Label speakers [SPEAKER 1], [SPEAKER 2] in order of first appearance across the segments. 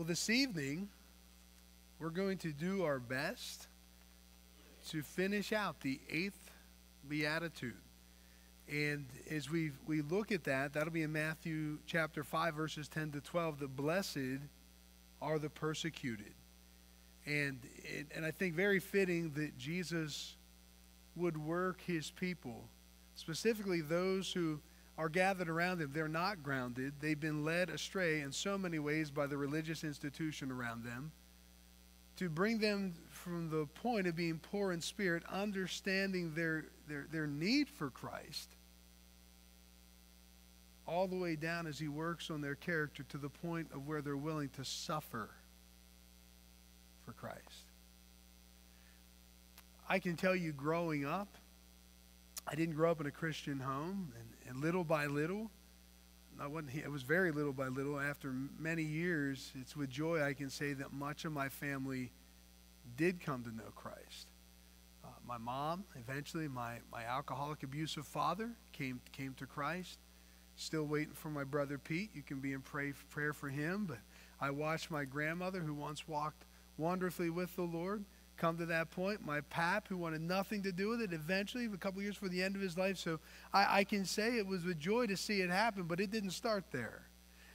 [SPEAKER 1] Well, this evening, we're going to do our best to finish out the eighth beatitude. And as we we look at that, that'll be in Matthew chapter 5, verses 10 to 12. The blessed are the persecuted. And, and I think very fitting that Jesus would work his people, specifically those who are gathered around him. They're not grounded. They've been led astray in so many ways by the religious institution around them. To bring them from the point of being poor in spirit, understanding their, their, their need for Christ, all the way down as he works on their character to the point of where they're willing to suffer for Christ. I can tell you growing up, I didn't grow up in a Christian home, and, and little by little, I wasn't, it was very little by little. After many years, it's with joy I can say that much of my family did come to know Christ. Uh, my mom, eventually, my, my alcoholic, abusive father came, came to Christ. Still waiting for my brother Pete. You can be in pray, prayer for him. But I watched my grandmother, who once walked wonderfully with the Lord, come to that point. My pap, who wanted nothing to do with it, eventually, a couple years before the end of his life. So I, I can say it was with joy to see it happen, but it didn't start there.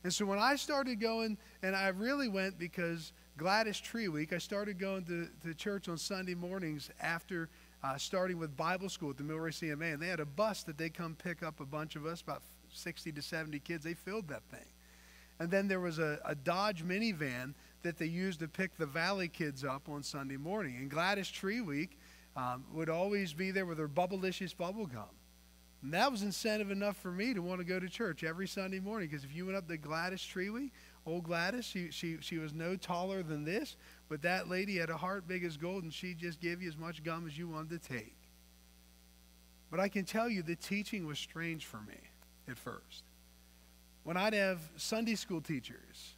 [SPEAKER 1] And so when I started going, and I really went because Gladys Tree Week, I started going to, to church on Sunday mornings after uh, starting with Bible school at the Milroy CMA. And they had a bus that they come pick up a bunch of us, about 60 to 70 kids. They filled that thing. And then there was a, a Dodge minivan that they used to pick the Valley kids up on Sunday morning. And Gladys Tree Week um, would always be there with her Bubblicious bubble gum. And that was incentive enough for me to want to go to church every Sunday morning because if you went up to Gladys Tree Week, old Gladys, she, she, she was no taller than this, but that lady had a heart big as gold and she just gave you as much gum as you wanted to take. But I can tell you the teaching was strange for me at first. When I'd have Sunday school teachers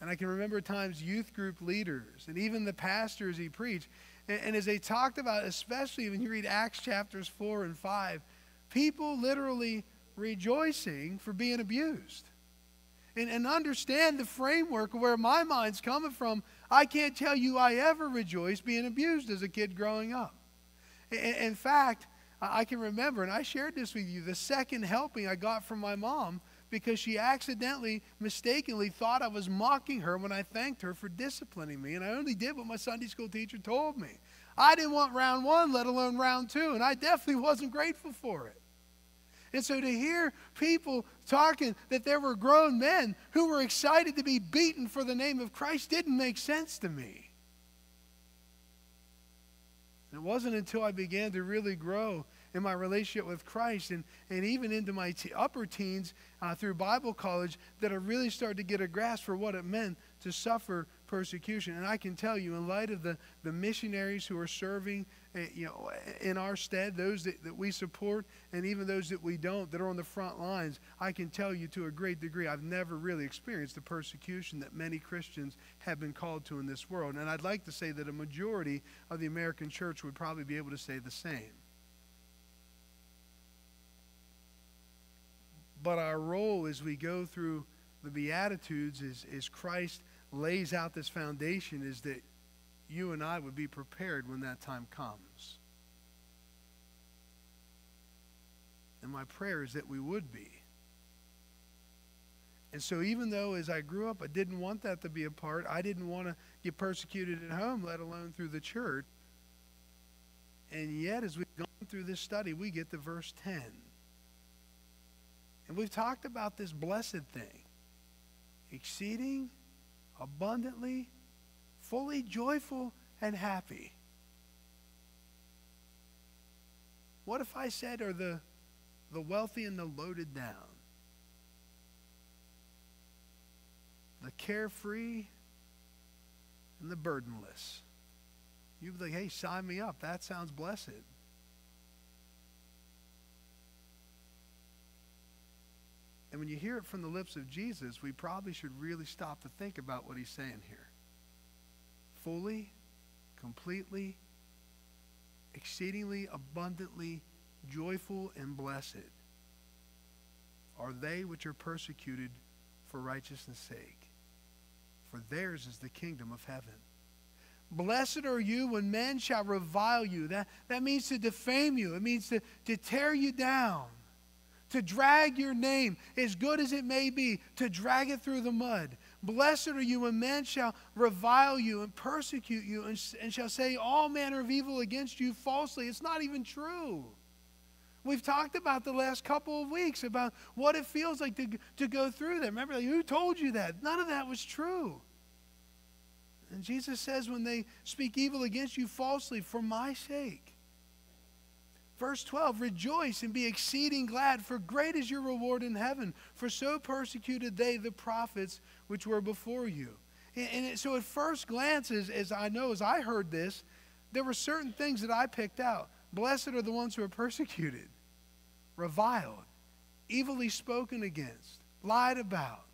[SPEAKER 1] and I can remember times youth group leaders and even the pastors he preached. And, and, as they talked about, especially when you read Acts chapters 4 and 5, people literally rejoicing for being abused. And, and understand the framework of where my mind's coming from. I can't tell you I ever rejoiced being abused as a kid growing up. In, in fact, I can remember, and I shared this with you, the second helping I got from my mom because she accidentally, mistakenly thought I was mocking her when I thanked her for disciplining me. And I only did what my Sunday school teacher told me. I didn't want round one, let alone round two, and I definitely wasn't grateful for it. And so to hear people talking that there were grown men who were excited to be beaten for the name of Christ didn't make sense to me. It wasn't until I began to really grow in my relationship with Christ and, and even into my upper teens uh, through Bible college that I really started to get a grasp for what it meant to suffer persecution. And I can tell you, in light of the, the missionaries who are serving uh, you know, in our stead, those that, that we support, and even those that we don't, that are on the front lines, I can tell you to a great degree, I've never really experienced the persecution that many Christians have been called to in this world. And I'd like to say that a majority of the American church would probably be able to say the same. But our role as we go through the Beatitudes is, is Christ lays out this foundation is that you and I would be prepared when that time comes. And my prayer is that we would be. And so, even though as I grew up, I didn't want that to be a part, I didn't want to get persecuted at home, let alone through the church. And yet, as we've gone through this study, we get to verse 10. And we've talked about this blessed thing exceeding abundantly, fully joyful, and happy. What if I said, are the, the wealthy and the loaded down? The carefree and the burdenless. You'd be like, hey, sign me up. That sounds blessed. And when you hear it from the lips of Jesus, we probably should really stop to think about what he's saying here. Fully, completely, exceedingly abundantly joyful and blessed are they which are persecuted for righteousness' sake. for theirs is the kingdom of heaven. Blessed are you when men shall revile you. That, that means to defame you, it means to, to tear you down, to drag your name, as good as it may be, to drag it through the mud. Blessed are you when men shall revile you and persecute you and, and shall say all manner of evil against you falsely. It's not even true. We've talked about the last couple of weeks about what it feels like to, to go through that. Remember, who told you that? None of that was true. And Jesus says, when they speak evil against you falsely for my sake. Verse 12, rejoice and be exceeding glad, for great is your reward in heaven. For so persecuted they the prophets which were before you. And, and so at first glance, as, as I know, as I heard this, there were certain things that I picked out. Blessed are the ones who are persecuted, reviled, evilly spoken against, lied about,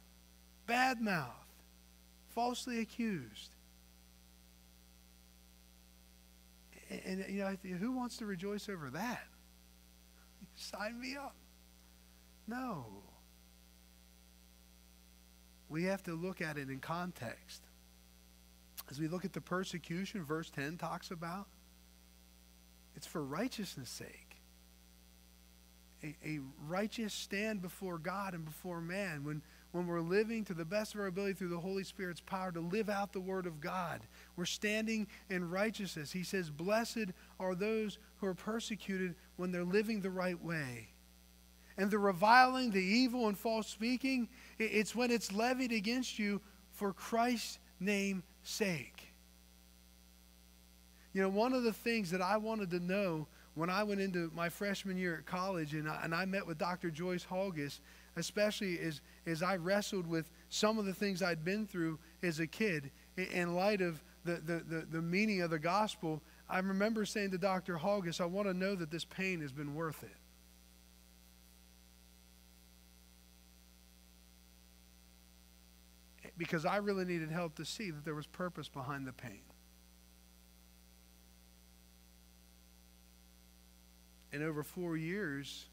[SPEAKER 1] bad mouthed, falsely accused. And, you know, who wants to rejoice over that? Sign me up. No. We have to look at it in context. As we look at the persecution, verse 10 talks about, it's for righteousness' sake. A, a righteous stand before God and before man. When when we're living to the best of our ability through the Holy Spirit's power to live out the Word of God. We're standing in righteousness. He says, Blessed are those who are persecuted when they're living the right way. And the reviling, the evil, and false speaking, it's when it's levied against you for Christ's name's sake. You know, one of the things that I wanted to know when I went into my freshman year at college and I, and I met with Dr. Joyce Holgis especially as, as I wrestled with some of the things I'd been through as a kid in light of the, the, the, the meaning of the gospel. I remember saying to Dr. Holgis, I want to know that this pain has been worth it. Because I really needed help to see that there was purpose behind the pain. And over four years,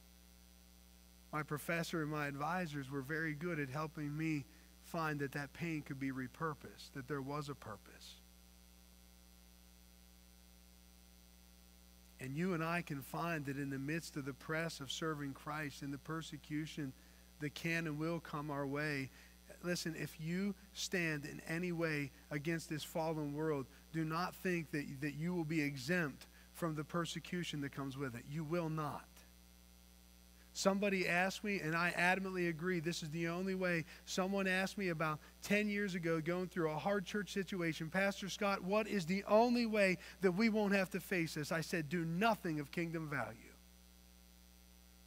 [SPEAKER 1] my professor and my advisors were very good at helping me find that that pain could be repurposed, that there was a purpose. And you and I can find that in the midst of the press of serving Christ and the persecution that can and will come our way, listen, if you stand in any way against this fallen world, do not think that, that you will be exempt from the persecution that comes with it. You will not. Somebody asked me, and I adamantly agree, this is the only way. Someone asked me about 10 years ago, going through a hard church situation, Pastor Scott, what is the only way that we won't have to face this? I said, do nothing of kingdom value.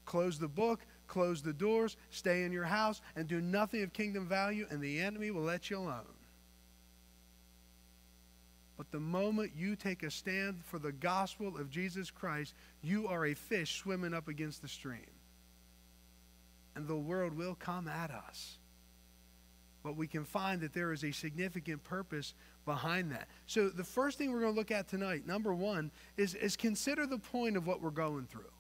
[SPEAKER 1] Close the book, close the doors, stay in your house, and do nothing of kingdom value, and the enemy will let you alone. But the moment you take a stand for the gospel of Jesus Christ, you are a fish swimming up against the stream and the world will come at us. But we can find that there is a significant purpose behind that. So, the first thing we're going to look at tonight, number one, is, is consider the point of what we're going through.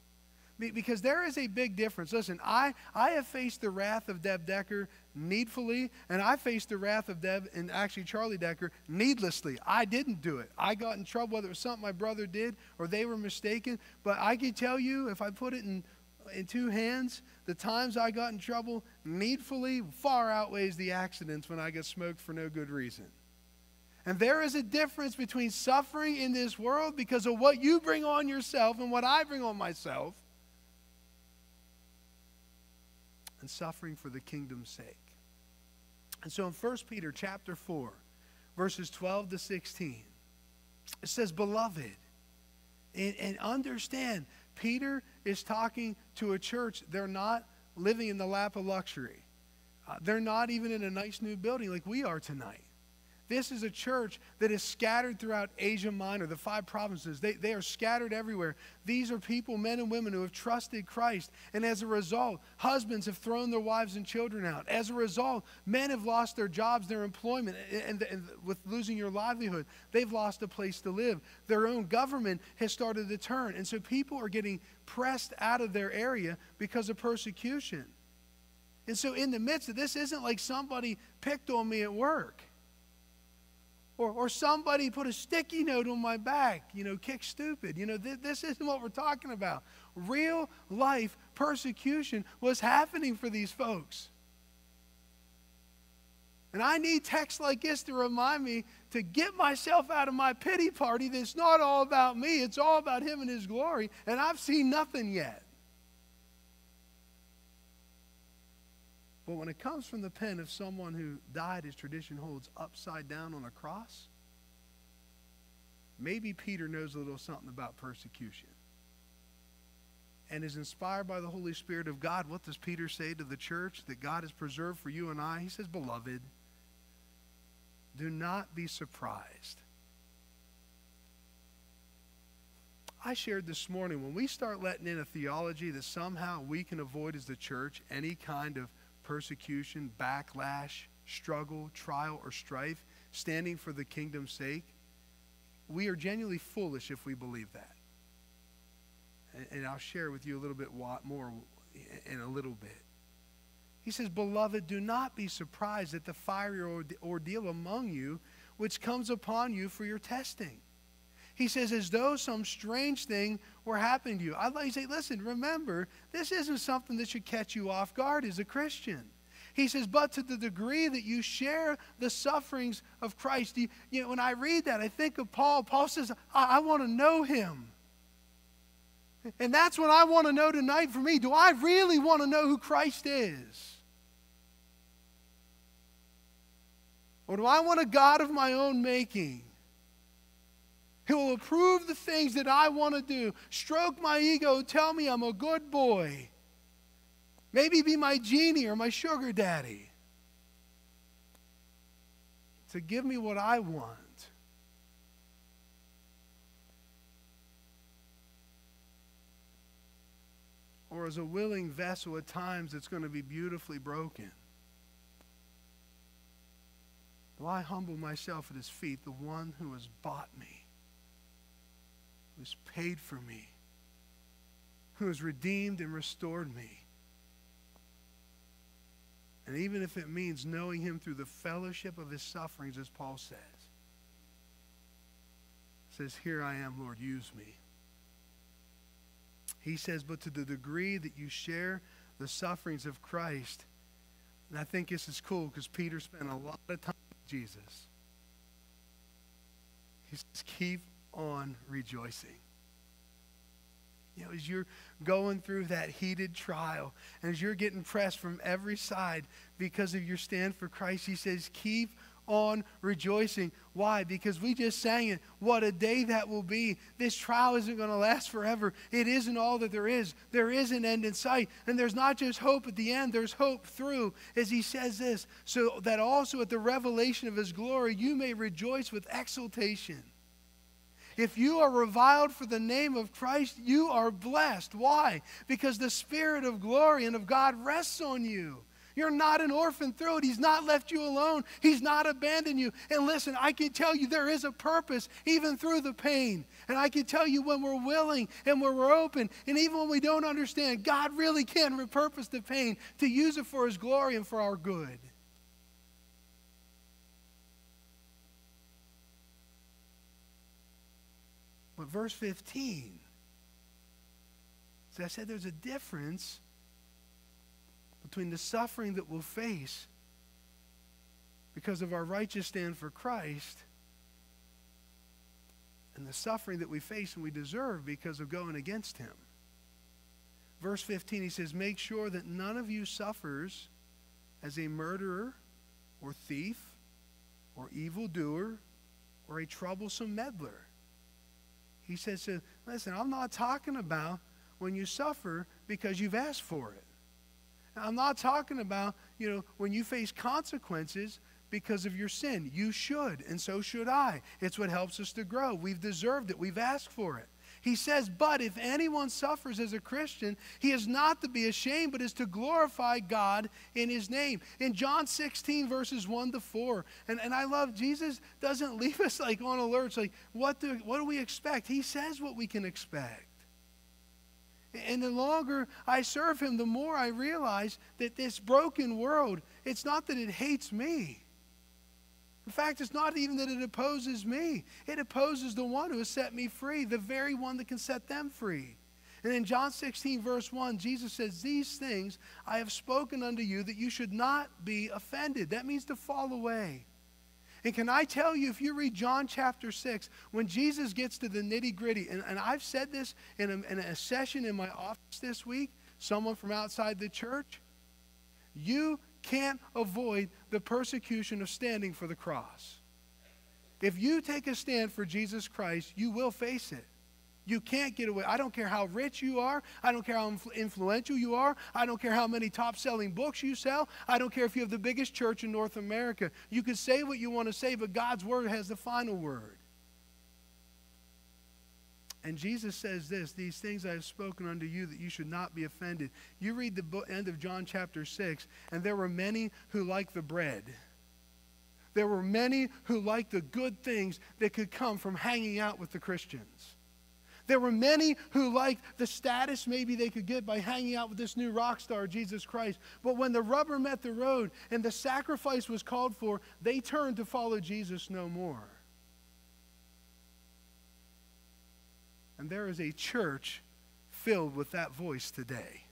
[SPEAKER 1] Because there is a big difference. Listen, I, I have faced the wrath of Deb Decker needfully, and I faced the wrath of Deb and actually Charlie Decker needlessly. I didn't do it. I got in trouble, whether it was something my brother did or they were mistaken. But I can tell you, if I put it in in two hands, the times I got in trouble needfully far outweighs the accidents when I get smoked for no good reason. And there is a difference between suffering in this world because of what you bring on yourself and what I bring on myself, and suffering for the kingdom's sake. And so in 1 Peter chapter 4, verses 12 to 16, it says, Beloved, and, and understand Peter is talking to a church, they're not living in the lap of luxury. Uh, they're not even in a nice new building like we are tonight. This is a church that is scattered throughout Asia Minor, the five provinces. They, they are scattered everywhere. These are people, men and women, who have trusted Christ. And as a result, husbands have thrown their wives and children out. As a result, men have lost their jobs, their employment, and, and, and with losing your livelihood, they've lost a place to live. Their own government has started to turn. And so people are getting pressed out of their area because of persecution. And so, in the midst of this, isn't like somebody picked on me at work. Or, or somebody put a sticky note on my back, you know, kick stupid. You know, th- this isn't what we're talking about. Real life persecution was happening for these folks. And I need texts like this to remind me to get myself out of my pity party that's not all about me, it's all about Him and His glory. And I've seen nothing yet. But when it comes from the pen of someone who died, as tradition holds, upside down on a cross, maybe Peter knows a little something about persecution. And is inspired by the Holy Spirit of God. What does Peter say to the church that God has preserved for you and I? He says, Beloved, do not be surprised. I shared this morning when we start letting in a theology that somehow we can avoid as the church any kind of persecution, backlash, struggle, trial, or strife, standing for the kingdom's sake, we are genuinely foolish if we believe that. And I'll share with you a little bit more in a little bit. He says, Beloved, do not be surprised at the fiery ordeal among you, which comes upon you for your testing. He says, as though some strange thing were happening to you. I'd like to say, listen, remember, this isn't something that should catch you off guard as a Christian. He says, but to the degree that you share the sufferings of Christ. You, you know, when I read that, I think of Paul. Paul says, I, I want to know him. And that's what I want to know tonight for me. Do I really want to know who Christ is? Or do I want a God of my own making? Who will approve the things that I want to do, stroke my ego, tell me I'm a good boy, maybe be my genie or my sugar daddy, to give me what I want. Or as a willing vessel, at times it's going to be beautifully broken. Will I humble myself at his feet, the one who has bought me, who has paid for me, who has redeemed and restored me? And even if it means knowing him through the fellowship of his sufferings, as Paul says, says, Here I am, Lord, use me. He says, But to the degree that you share the sufferings of Christ, and I think this is cool because Peter spent a lot of time with Jesus. He says, keep on rejoicing. You know, as you're going through that heated trial, and as you're getting pressed from every side because of your stand for Christ, he says, keep on rejoicing. Why? Because we just sang it. What a day that will be. This trial isn't going to last forever. It isn't all that there is. There is an end in sight. And there's not just hope at the end, there's hope through, as he says this, so that also at the revelation of his glory you may rejoice with exultation. If you are reviled for the name of Christ, you are blessed. Why? Because the Spirit of glory and of God rests on you. You're not an orphan through it. He's not left you alone. He's not abandoned you. And listen, I can tell you there is a purpose even through the pain. And I can tell you when we're willing and when we're open, and even when we don't understand, God really can repurpose the pain to use it for His glory and for our good. But verse 15, as I said, there's a difference between the suffering that we'll face because of our righteous stand for Christ and the suffering that we face and we deserve because of going against him. Verse 15, he says, Make sure that none of you suffers as a murderer or thief or evildoer or a troublesome meddler. He says, Listen, I'm not talking about when you suffer because you've asked for it. I'm not talking about, you know, when you face consequences because of your sin. You should, and so should I. It's what helps us to grow. We've deserved it, we've asked for it. He says, But if anyone suffers as a Christian, he is not to be ashamed, but is to glorify God in his name. In John 16, verses 1 to 4, and, and I love Jesus doesn't leave us like on alerts, like, what do, what do we expect? He says what we can expect. And the longer I serve him, the more I realize that this broken world, it's not that it hates me. In fact, it's not even that it opposes me, it opposes the one who has set me free, the very one that can set them free. And in John 16, verse 1, Jesus says, These things I have spoken unto you that you should not be offended. That means to fall away. And can I tell you, if you read John chapter 6, when Jesus gets to the nitty gritty, and, and I've said this in a, in a session in my office this week, someone from outside the church, you can't avoid the persecution of standing for the cross. If you take a stand for Jesus Christ, you will face it. You can't get away. I don't care how rich you are. I don't care how influential you are. I don't care how many top selling books you sell. I don't care if you have the biggest church in North America. You can say what you want to say, but God's word has the final word. And Jesus says this These things I have spoken unto you that you should not be offended. You read the end of John chapter 6, and there were many who liked the bread. There were many who liked the good things that could come from hanging out with the Christians. There were many who liked the status maybe they could get by hanging out with this new rock star, Jesus Christ. But when the rubber met the road and the sacrifice was called for, they turned to follow Jesus no more. And there is a church filled with that voice today.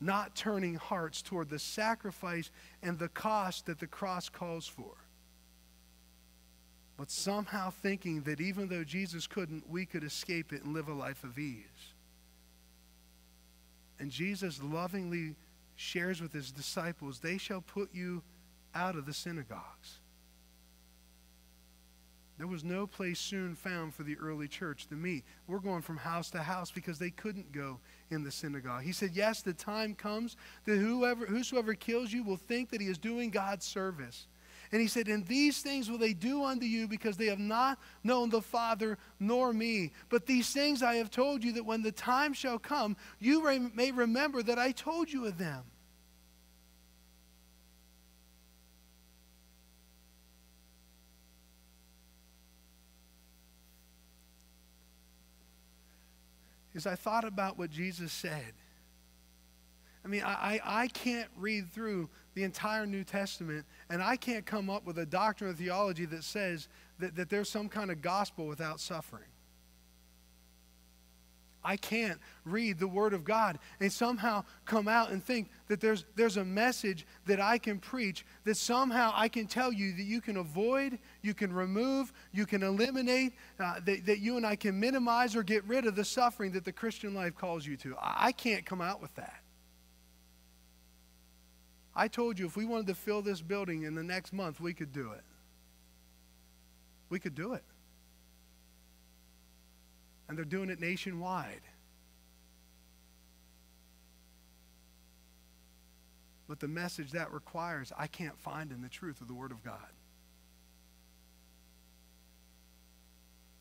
[SPEAKER 1] Not turning hearts toward the sacrifice and the cost that the cross calls for but somehow thinking that even though Jesus couldn't, we could escape it and live a life of ease. And Jesus lovingly shares with his disciples, they shall put you out of the synagogues. There was no place soon found for the early church to meet. We're going from house to house because they couldn't go in the synagogue. He said, Yes, the time comes that whoever, whosoever kills you will think that he is doing God's service. And he said, And these things will they do unto you because they have not known the Father nor me. But these things I have told you that when the time shall come, you may remember that I told you of them. As I thought about what Jesus said, I mean, I, I can't read through the entire New Testament and I can't come up with a doctrine of theology that says that, that there's some kind of gospel without suffering. I can't read the Word of God and somehow come out and think that there's, there's a message that I can preach that somehow I can tell you that you can avoid, you can remove, you can eliminate, uh, that, that you and I can minimize or get rid of the suffering that the Christian life calls you to. I, I can't come out with that. I told you if we wanted to fill this building in the next month, we could do it. We could do it. And they're doing it nationwide. But the message that requires, I can't find in the truth of the Word of God.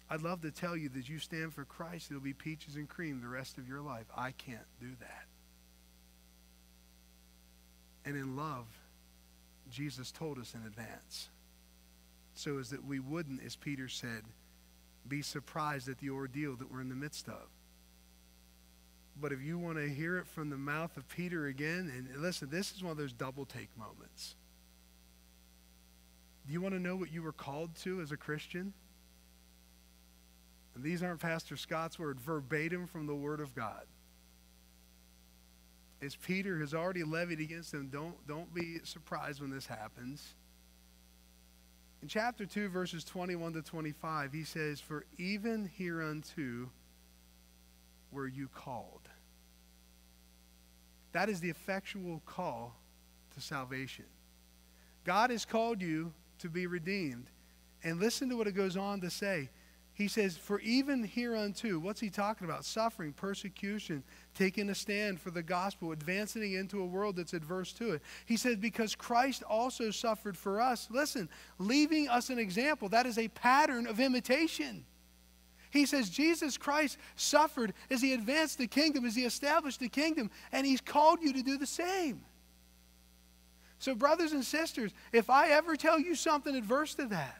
[SPEAKER 1] I'd love to tell you that you stand for Christ, it'll be peaches and cream the rest of your life. I can't do that. And in love, Jesus told us in advance. So as that we wouldn't, as Peter said, be surprised at the ordeal that we're in the midst of. But if you want to hear it from the mouth of Peter again, and listen, this is one of those double take moments. Do you want to know what you were called to as a Christian? And these aren't Pastor Scott's words, verbatim from the Word of God as Peter has already levied against them, don't, don't be surprised when this happens. In chapter 2, verses 21 to 25, he says, For even hereunto were you called. That is the effectual call to salvation. God has called you to be redeemed. And listen to what it goes on to say. He says, For even hereunto, what's he talking about? Suffering, persecution, taking a stand for the gospel, advancing into a world that's adverse to it. He says, Because Christ also suffered for us. Listen, leaving us an example. That is a pattern of imitation. He says, Jesus Christ suffered as he advanced the kingdom, as he established the kingdom, and he's called you to do the same. So, brothers and sisters, if I ever tell you something adverse to that,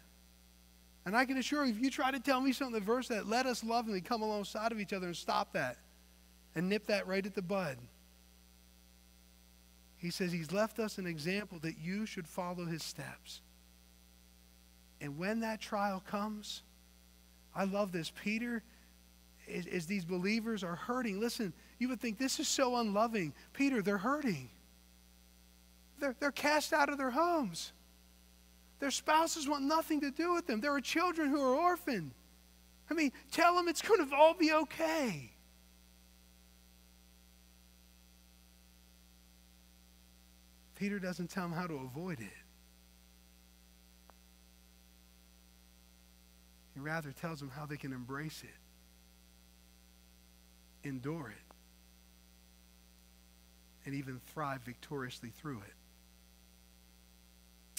[SPEAKER 1] and I can assure you, if you try to tell me something the verse that, let us lovingly come alongside of each other and stop that and nip that right at the bud. He says he's left us an example that you should follow his steps. And when that trial comes, I love this. Peter, as, as these believers are hurting, listen, you would think this is so unloving. Peter, they're hurting. They're, they're cast out of their homes. Their spouses want nothing to do with them. There are children who are orphaned. I mean, tell them it's going to all be okay. Peter doesn't tell them how to avoid it. He rather tells them how they can embrace it, endure it, and even thrive victoriously through it.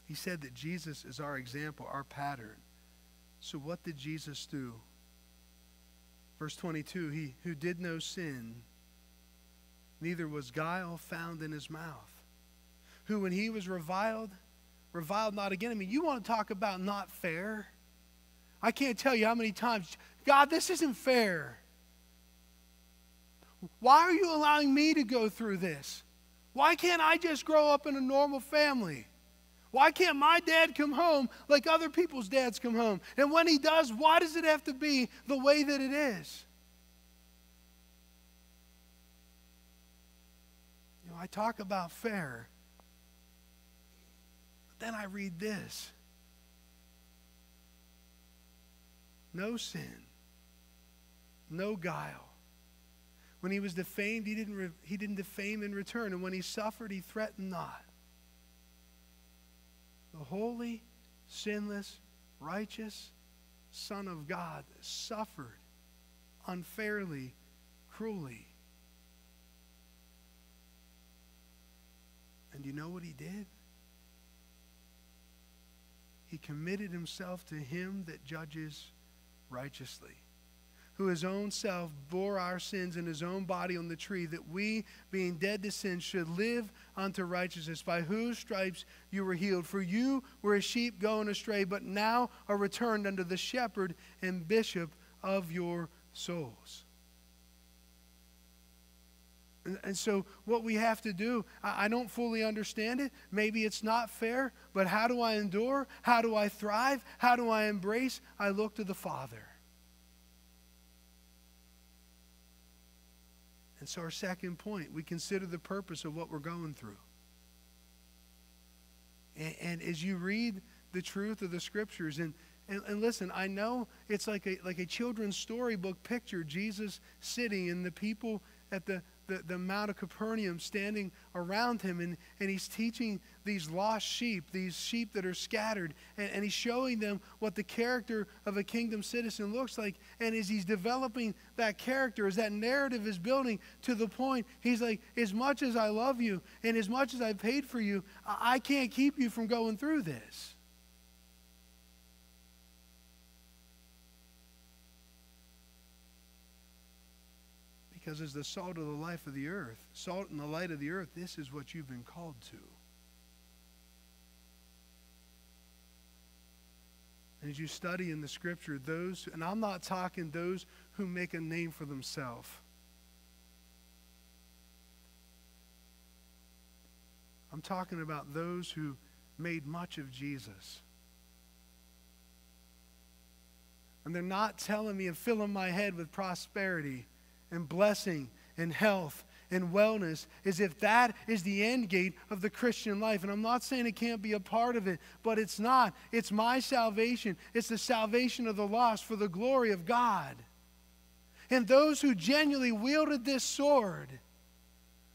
[SPEAKER 1] He said that Jesus is our example, our pattern. So, what did Jesus do? Verse 22 He who did no sin, neither was guile found in his mouth. Who, when he was reviled, reviled not again. I mean, you want to talk about not fair? I can't tell you how many times, God, this isn't fair. Why are you allowing me to go through this? Why can't I just grow up in a normal family? Why can't my dad come home like other people's dads come home? And when he does, why does it have to be the way that it is? You know, I talk about fair, but then I read this no sin, no guile. When he was defamed, he didn't, he didn't defame in return. And when he suffered, he threatened not the holy, sinless, righteous Son of God suffered unfairly, cruelly. And you know what he did? He committed himself to him that judges righteously who his own self bore our sins in his own body on the tree, that we, being dead to sin, should live unto righteousness, by whose stripes you were healed. For you were a sheep going astray, but now are returned unto the shepherd and bishop of your souls. And, so, what we have to do, I, I don't fully understand it. Maybe it's not fair, but how do I endure? How do I thrive? How do I embrace? I look to the Father. And so, our second point, we consider the purpose of what we're going through. And, and as you read the truth of the scriptures, and, and, and, listen, I know it's like a, like a children's storybook picture Jesus sitting and the people at the, the, the Mount of Capernaum standing around him, and, and he's teaching these lost sheep, these sheep that are scattered, and, and he's showing them what the character of a kingdom citizen looks like. And as he's developing that character, as that narrative is building to the point, he's like, as much as I love you and as much as I paid for you, I, I can't keep you from going through this. Because as the salt of the life of the earth, salt and the light of the earth, this is what you've been called to. And as you study in the scripture, those, and I'm not talking those who make a name for themselves. I'm talking about those who made much of Jesus. And they're not telling me and filling my head with prosperity and blessing and health and wellness is if that is the end gate of the Christian life. And I'm not saying it can't be a part of it, but it's not. It's my salvation, it's the salvation of the lost for the glory of God. And those who genuinely wielded this sword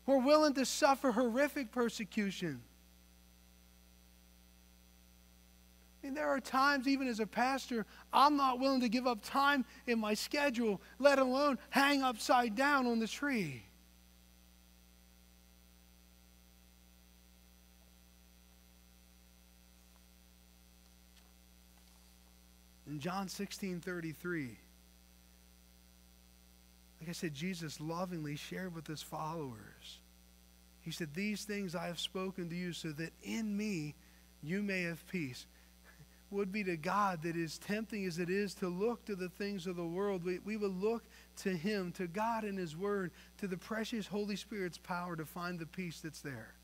[SPEAKER 1] were willing to suffer horrific persecution I mean, there are times, even as a pastor, I'm not willing to give up time in my schedule, let alone hang upside down on the tree. In John 16 33, like I said, Jesus lovingly shared with his followers. He said, These things I have spoken to you so that in me you may have peace would be to God that as tempting as it is to look to the things of the world, we, we would look to Him, to God and His Word, to the precious Holy Spirit's power to find the peace that's there.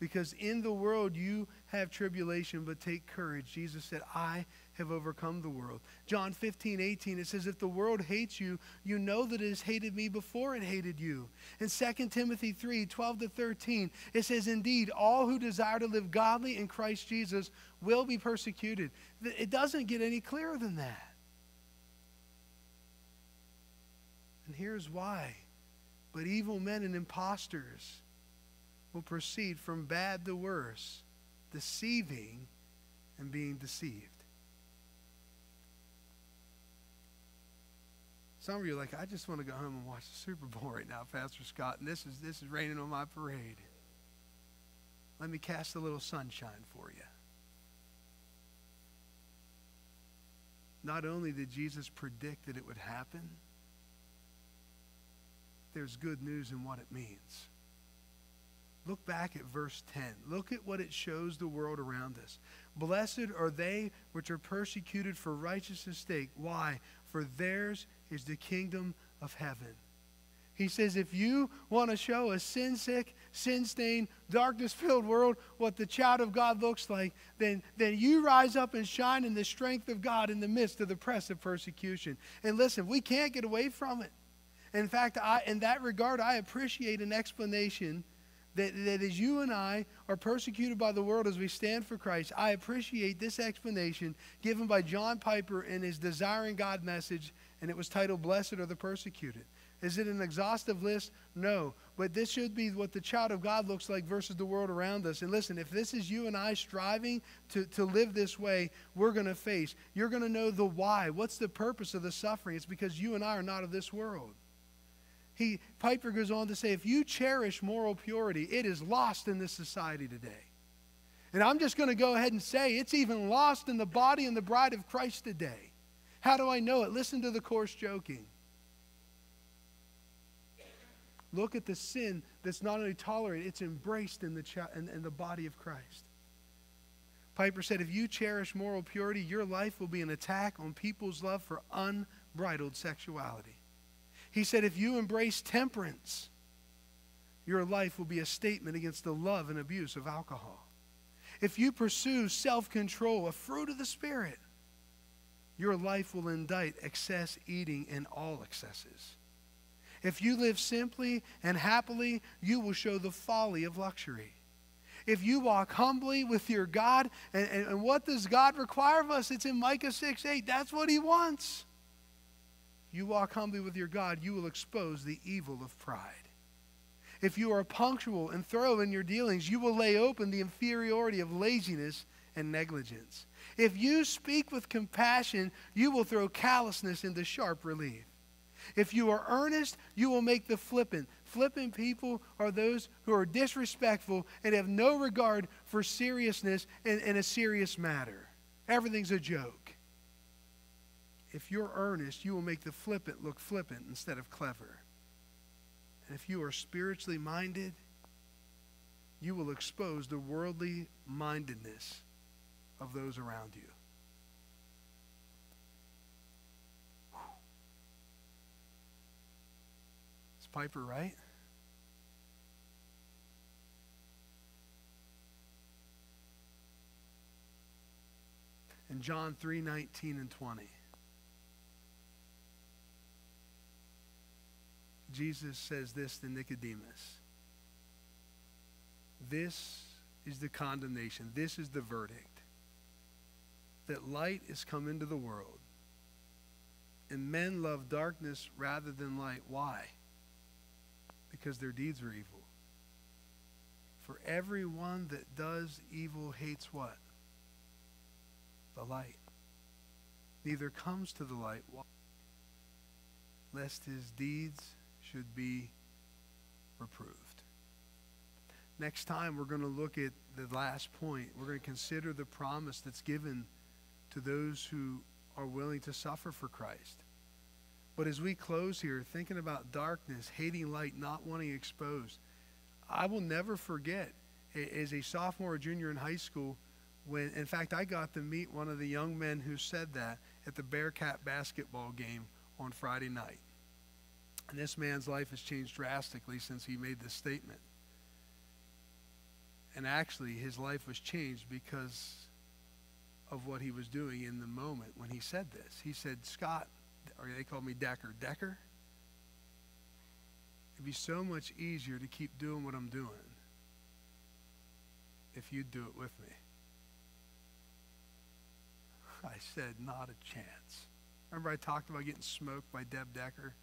[SPEAKER 1] because in the world you have tribulation, but take courage. Jesus said, I have overcome the world. John 15, 18, it says, If the world hates you, you know that it has hated me before it hated you. In 2 Timothy 3, 12 to 13, it says, Indeed, all who desire to live godly in Christ Jesus will be persecuted. It doesn't get any clearer than that. And here's why. But evil men and impostors will proceed from bad to worse, deceiving and being deceived. Some of you are like, I just want to go home and watch the Super Bowl right now, Pastor Scott, and this is this is raining on my parade. Let me cast a little sunshine for you. Not only did Jesus predict that it would happen, there's good news in what it means. Look back at verse 10. Look at what it shows the world around us. Blessed are they which are persecuted for righteousness' sake. Why? For theirs is the kingdom of heaven. He says, if you want to show a sin sick, sin stained, darkness filled world what the child of God looks like, then, then you rise up and shine in the strength of God in the midst of the press of persecution. And listen, we can't get away from it. In fact, I, in that regard, I appreciate an explanation that, that as you and I are persecuted by the world as we stand for Christ, I appreciate this explanation given by John Piper in his Desiring God message, and it was titled Blessed Are the Persecuted. Is it an exhaustive list? No. But this should be what the child of God looks like versus the world around us. And listen, if this is you and I striving to, to live this way, we're going to face. You're going to know the why. What's the purpose of the suffering? It's because you and I are not of this world he, Piper goes on to say, if you cherish moral purity, it is lost in this society today. And I'm just going to go ahead and say it's even lost in the body and the bride of Christ today. How do I know it? Listen to the coarse joking. Look at the sin that's not only tolerated, it's embraced in the, in, in the body of Christ. Piper said, if you cherish moral purity, your life will be an attack on people's love for unbridled sexuality. He said, if you embrace temperance, your life will be a statement against the love and abuse of alcohol. If you pursue self control, a fruit of the Spirit, your life will indict excess eating and all excesses. If you live simply and happily, you will show the folly of luxury. If you walk humbly with your God, and, and, and what does God require of us? It's in Micah 6 8. That's what He wants you walk humbly with your God, you will expose the evil of pride. If you are punctual and thorough in your dealings, you will lay open the inferiority of laziness and negligence. If you speak with compassion, you will throw callousness into sharp relief. If you are earnest, you will make the flippant. Flippant people are those who are disrespectful and have no regard for seriousness in, in a serious matter. Everything's a joke if you're earnest, you will make the flippant look flippant instead of clever. And if you are spiritually minded, you will expose the worldly mindedness of those around you. Is Piper right? In John 3 19 and 20. Jesus says this to Nicodemus This is the condemnation, this is the verdict that light is come into the world, and men love darkness rather than light. Why? Because their deeds are evil. For everyone that does evil hates what? The light. Neither comes to the light. Why? Lest his deeds should be reproved. Next time, we're going to look at the last point. We're going to consider the promise that's given to those who are willing to suffer for Christ. But as we close here, thinking about darkness, hating light, not wanting exposed, I will never forget as a sophomore or junior in high school when, in fact, I got to meet one of the young men who said that at the Bearcat basketball game on Friday night. And this man's life has changed drastically since he made this statement. And actually, his life was changed because of what he was doing in the moment when he said this. He said, Scott, or they called me Decker, Decker, it'd be so much easier to keep doing what I'm doing if you'd do it with me. I said, not a chance. Remember I talked about getting smoked by Deb Decker?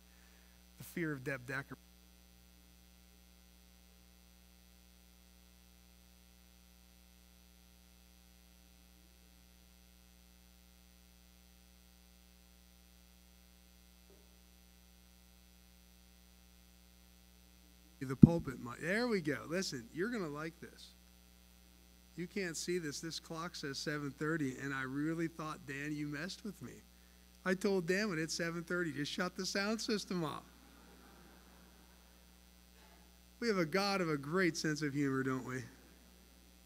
[SPEAKER 1] The fear of Deb Decker. The pulpit. There we go. Listen, you're going to like this. You can't see this. This clock says 7:30, and I really thought, Dan, you messed with me. I told Dan when it's 7:30, just shut the sound system off. We have a God of a great sense of humor, don't we?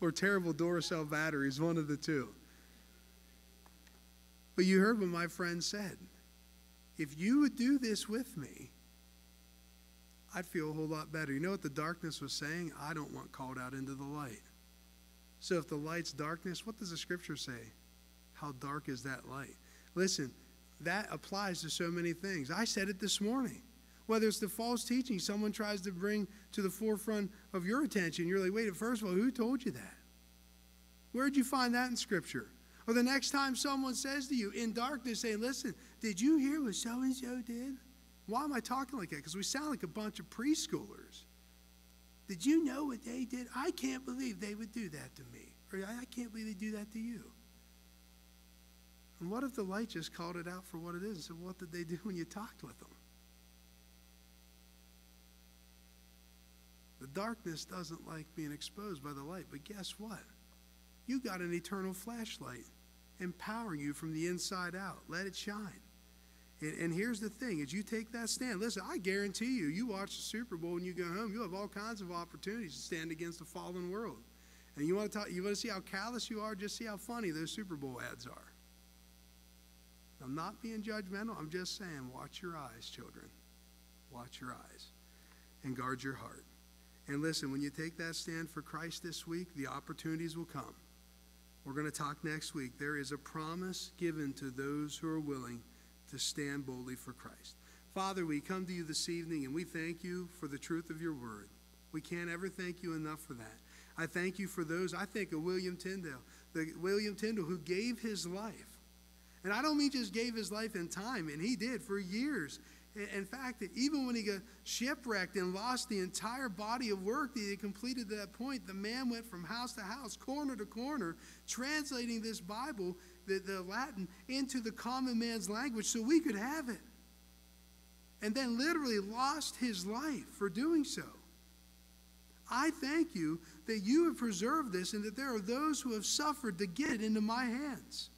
[SPEAKER 1] Or terrible Duracell batteries, one of the two. But you heard what my friend said. If you would do this with me, I'd feel a whole lot better. You know what the darkness was saying? I don't want called out into the light. So if the light's darkness, what does the scripture say? How dark is that light? Listen, that applies to so many things. I said it this morning. Whether it's the false teaching someone tries to bring to the forefront of your attention, you're like, wait, first of all, who told you that? Where'd you find that in scripture? Or the next time someone says to you in darkness, saying, listen, did you hear what so and so did? Why am I talking like that? Because we sound like a bunch of preschoolers. Did you know what they did? I can't believe they would do that to me. Or I can't believe they do that to you. And what if the light just called it out for what it is and said, What did they do when you talked with them? The darkness doesn't like being exposed by the light, but guess what? You got an eternal flashlight empowering you from the inside out. Let it shine. And, and, here's the thing: as you take that stand, listen, I guarantee you, you watch the Super Bowl and you go home, you have all kinds of opportunities to stand against the fallen world. And you want to talk, you want to see how callous you are, just see how funny those Super Bowl ads are. I'm not being judgmental. I'm just saying, watch your eyes, children. Watch your eyes, and guard your heart. And listen, when you take that stand for Christ this week, the opportunities will come. We're going to talk next week. There is a promise given to those who are willing to stand boldly for Christ. Father, we come to you this evening and we thank you for the truth of your word. We can't ever thank you enough for that. I thank you for those. I think of William Tyndale, the William Tyndale who gave his life. And I don't mean just gave his life in time, and he did for years. In fact, even when he got shipwrecked and lost the entire body of work that he had completed to that point, the man went from house to house, corner to corner, translating this Bible the, the Latin into the common man's language so we could have it. And then literally lost his life for doing so. I thank you that you have preserved this and that there are those who have suffered to get it into my hands.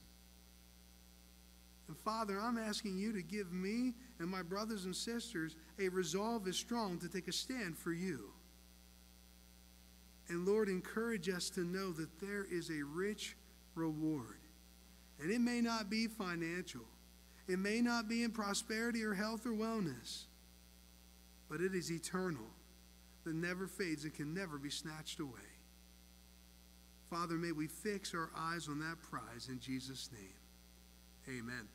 [SPEAKER 1] And Father, I'm asking you to give me and my brothers and sisters a resolve as strong to take a stand for you. And Lord, encourage us to know that there is a rich reward and it may not be financial, it may not be in prosperity or health or wellness, but it is eternal that never fades and can never be snatched away. Father, may we fix our eyes on that prize in Jesus' name. Amen.